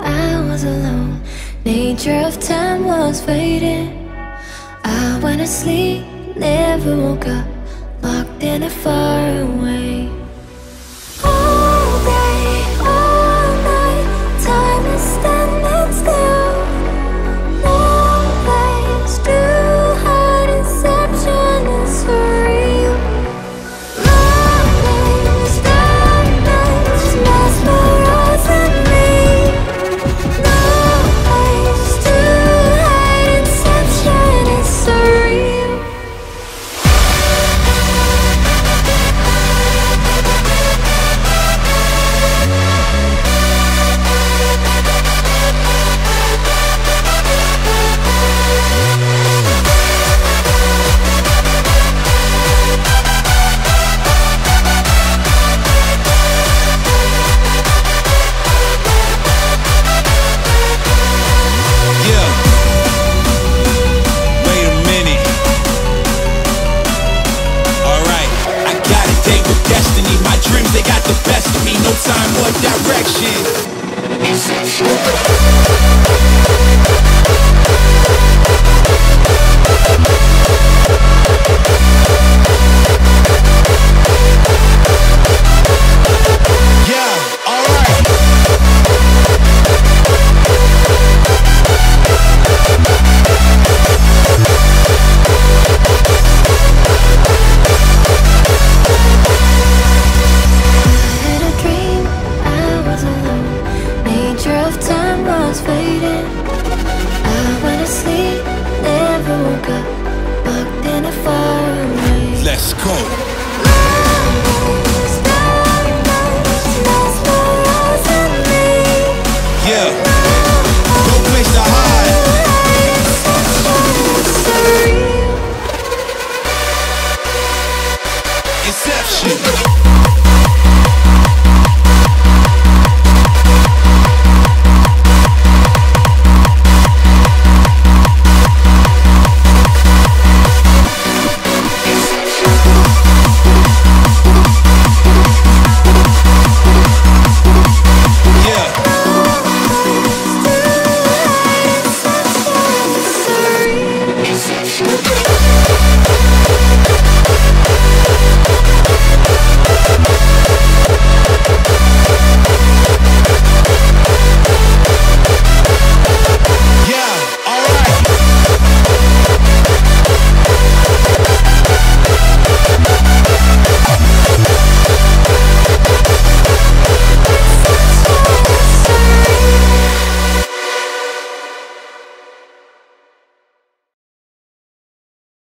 I was alone. Nature of time was fading. I went to sleep, never woke up, locked in a far destiny. My dreams, they got the best of me. No time or direction. Yeah, Nature of time was fading. I went to sleep, never woke up, locked in a away. Let's go.